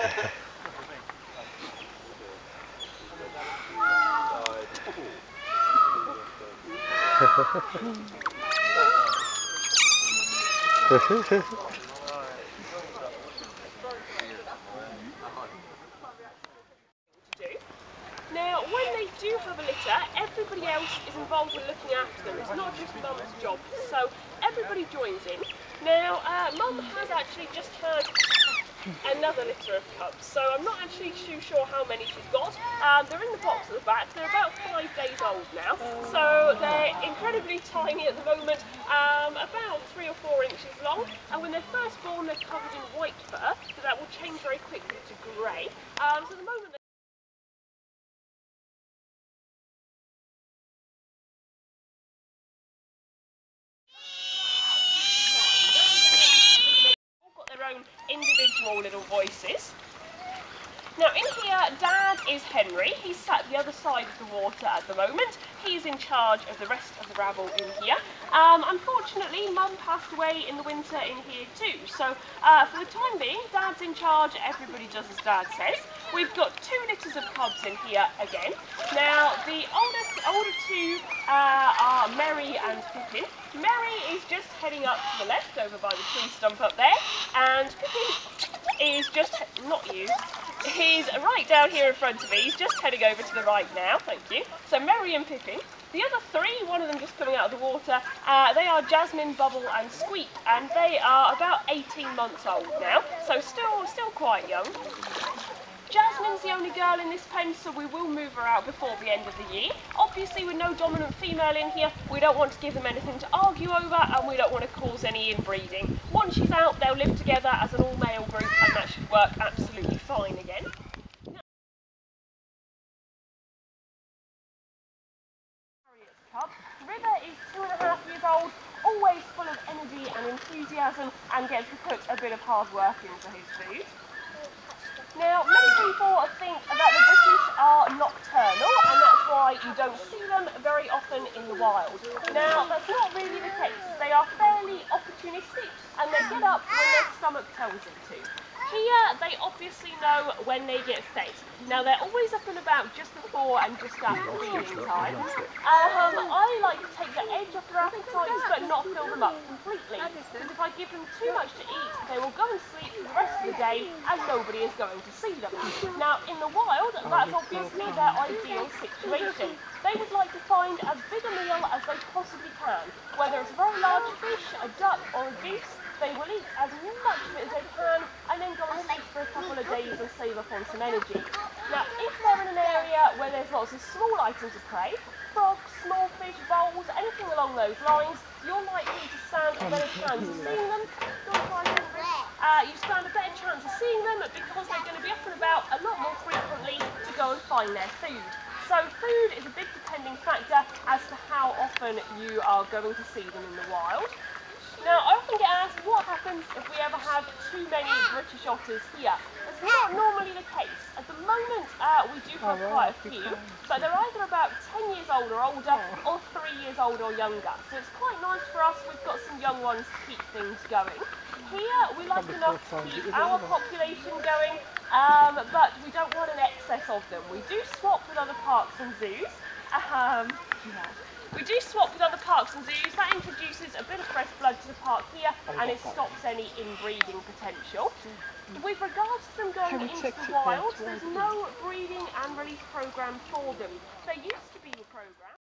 Now, when they do have a litter, everybody else is involved in looking after them. It's not just Mum's job, so everybody joins in. Now, uh, Mum has actually just had another litter of cubs, so I'm not actually too sure how many she's got. Um, they're in the box at the back. They're about five days old now, so they're incredibly tiny at the moment, um, about three or four inches long. And when they're first born, they're covered in white fur, so that will change very quickly to grey. Um, so at the moment. all got their own individual little voices. Now in here, Dad is Henry. He's sat the other side of the water at the moment. He's in charge of the rest of the rabble in here. Um, unfortunately, Mum passed away in the winter in here too. So uh, for the time being, Dad's in charge. Everybody does as Dad says. We've got two litters of cubs in here again. Now the oldest, older two uh, are Merry and Pippin. Merry is just heading up to the left over by the tree stump up there, and Pippin is just not you. He's right down here in front of me. He's just heading over to the right now. Thank you. So Merry and Pippin. The other three, one of them just coming out of the water, uh, they are Jasmine, Bubble, and Squeak, and they are about 18 months old now. So still, still quite young. Jasmine's the only girl in this pen, so we will move her out before the end of the year. Obviously, with no dominant female in here, we don't want to give them anything to argue over, and we don't want to cause any inbreeding. Once she's out, they'll live together as an all-male group, and that should work absolutely fine again. Cub. River is two and a half years old, always full of energy and enthusiasm, and gets to put a bit of hard work into his food. Now, many people think that the British are nocturnal, and that's why you don't see them very often in the wild. Now, that's not really the case. They are fairly opportunistic, and they get up when their stomach tells them to. Here, they obviously know when they get fed. Now, they're always up and about just before and just after feeding time. Um, I like to take the edge off their appetites, but not fill them up completely. Because if I give them too much to eat, they will go and sleep for the rest of the day, and nobody is going to see them. Now, in the wild, that's obviously their ideal situation. They would like to find as big a meal as they possibly can. Whether it's a very large fish, a duck, or a goose, they will eat as much of it as they can and then go and sleep for a couple of days and save up on some energy. Now, if they're in an area where there's lots of small items of prey, frogs, small fish, voles, anything along those lines, you're likely to stand a better chance of seeing them. Uh, you stand a better chance of seeing them because they're going to be up and about a lot more frequently to go and find their food. So food is a big depending factor as to how often you are going to see them in the wild. Now, I often get asked happens if we ever have too many British otters here. It's not normally the case. At the moment, uh, we do have quite a few, but they're either about 10 years old or older, or 3 years old or younger. So it's quite nice for us, we've got some young ones to keep things going. Here, we like enough to keep our population going, um, but we don't want an excess of them. We do swap with other parks and zoos. Um, we do swap with other parks and zoos. That introduces a bit of fresh blood to the park here and it stops any inbreeding potential. With regards to them going into the wild, there's no breeding and release program for them. They're used